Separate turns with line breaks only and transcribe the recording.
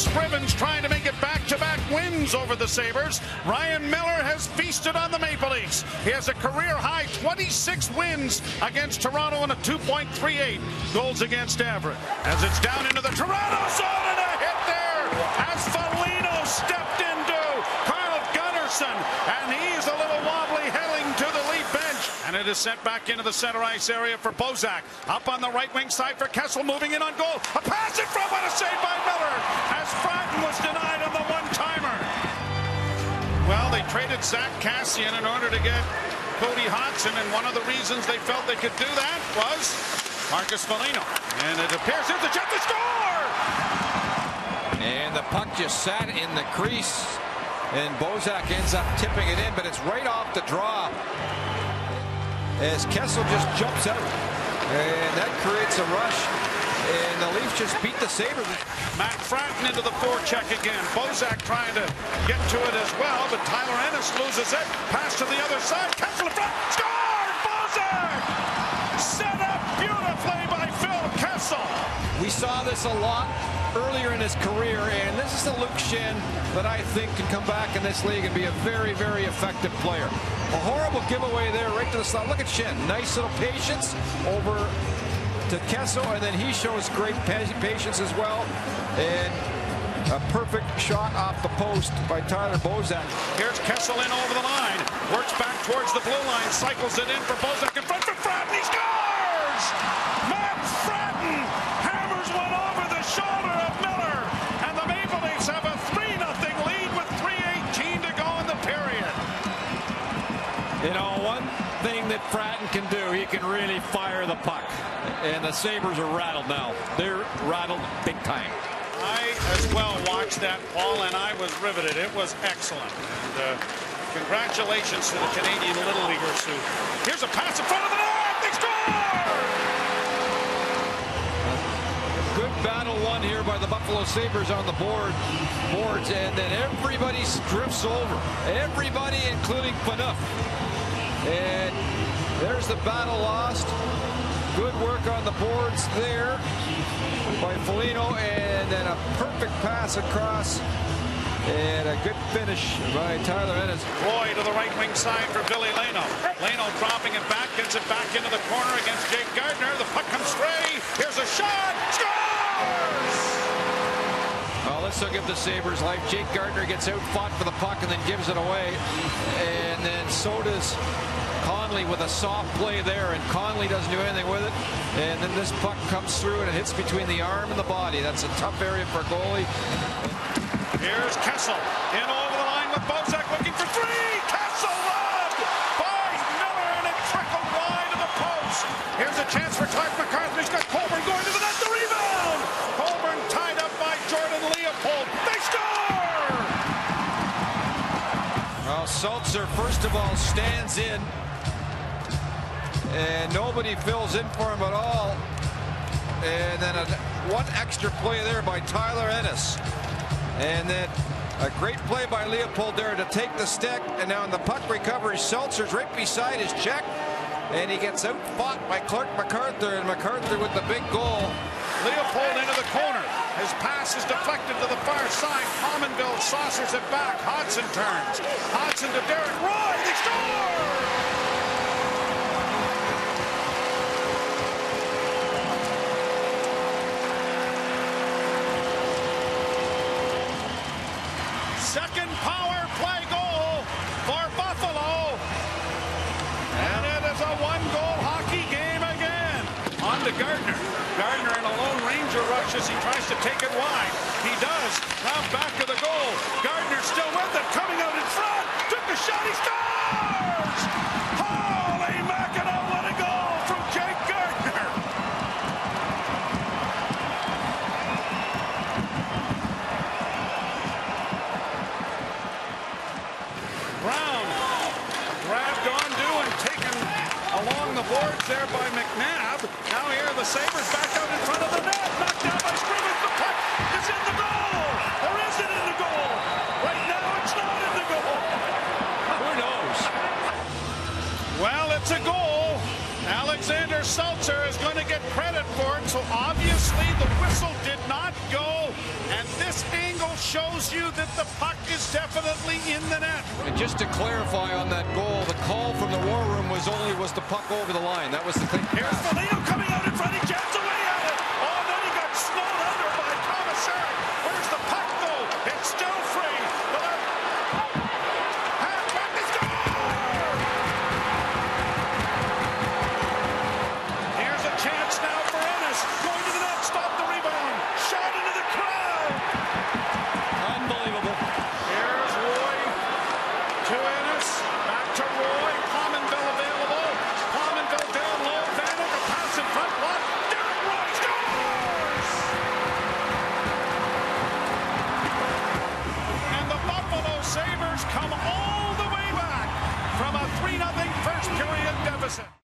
Scrivens trying to make it back-to-back wins over the Sabres. Ryan Miller has feasted on the Maple Leafs. He has a career-high 26 wins against Toronto and a 2.38 goals against average. As it's down into the Toronto zone and a hit there as Foligno stepped into Carl Gunnarsson, and he's a little wobbly heading to the Leaf bench. And it is sent back into the center ice area for Bozak. Up on the right wing side for Kessel, moving in on goal. A pass in front, what a save by Traded Zack Kassian in order to get Cody Hodgson, and one of the reasons they felt they could do that was Marcus Foligno. And it appears here's a chance to score!
And the puck just sat in the crease. And Bozak ends up tipping it in, but it's right off the draw. As Kessel just jumps out. And that creates a rush. And the Leafs just beat the Sabres.
Matt Frattin into the forecheck again. Bozak trying to get to it as well, but Tyler Ennis loses it. Pass to the other side. Kessel in front. Score! Bozak! Set up beautifully by Phil Kessel.
We saw this a lot earlier in his career, and this is the Luke Schenn that I think can come back in this league and be a very, very effective player. A horrible giveaway there right to the slot. Look at Schenn. Nice little patience over to Kessel, and then he shows great patience as well. And a perfect shot off the post by Tyler Bozak.
Here's Kessel in over the line. Works back towards the blue line. Cycles it in for Bozak in front for Frattin. He scores! Matt Frattin hammers one over the shoulder of Miller. And the Maple Leafs have a 3-0 lead with 3.18 to go in the period.
You know, one thing that Frattin can do, he can really fire the puck. And the Sabres are rattled now. They're rattled big time.
I as well watched that, Paul, and I was riveted. It was excellent. And, uh, congratulations to the Canadian Little Leaguers who. Here's a pass in front of the net. They score!
Good battle won here by the Buffalo Sabres on the board boards, and then everybody drifts over. Everybody, including Phaneuf. And there's the battle lost. Good work on the boards there by Foligno, and then a perfect pass across. And a good finish by Tyler Ennis.
Roy to the right wing side for Ville Leino. Leino dropping it back, gets it back into the corner against Jake Gardiner. The puck comes stray. Here's a shot. Scores!
Well, this will give the Sabres life. Jake Gardiner gets out, fought for the puck, and then gives it away. And then so does Conley with a soft play there, and Conley doesn't do anything with it. And then this puck comes through and it hits between the arm and the body. That's a tough area for a goalie.
Here's Kessel in over the line with Bozak looking for three. Kessel robbed by Miller, and it trickled wide of the post. Here's a chance for Clarke MacArthur. He's got Colburn going to the net. The rebound. Colburn tied up by Jordan Leopold. They score.
Well, Sulzer, first of all, stands in and nobody fills in for him at all. And then a, one extra play there by Tyler Ennis. And then a great play by Leopold there to take the stick. And now in the puck recovery, Sulzer's right beside his check. And he gets out fought by Clarke MacArthur. And MacArthur with the big goal.
Leopold into the corner. His pass is deflected to the far side. Pominville saucers it back. Hodgson turns. Hodgson to Derek Roy score! Second power play goal for Buffalo. And it is a one-goal hockey game again. On to Gardner. Gardiner in a lone ranger rush as he tries to take it wide. He does. Now back to the goal. Gardiner still with it. Coming out in front. Took the shot. He scores! Holy mackerel, what a goal from Jake Gardiner. Brown grabbed onto and taken along the boards there by McNabb. Now here the Sabres back out in front of the net. Knocked down by Scrivens. The puck is in the goal. Or is it in the goal? Right now it's not in the goal.
Who knows?
Well, it's a goal. Alexander Sulzer is going to get credit for it. So obviously the whistle did not go. And this angle shows you that the puck is definitely in the net.
And just to clarify on that goal, the call from the war room was only was the puck over the line. That was the thing.
Here's Iverson.